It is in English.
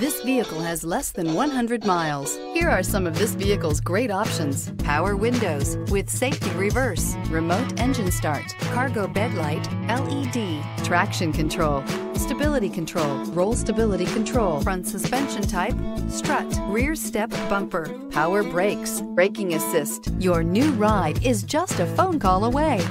This vehicle has less than 100 miles. Here are some of this vehicle's great options. Power windows with safety reverse, remote engine start, cargo bed light, LED, traction control, stability control, roll stability control, front suspension type, strut, rear step bumper, power brakes, braking assist. Your new ride is just a phone call away.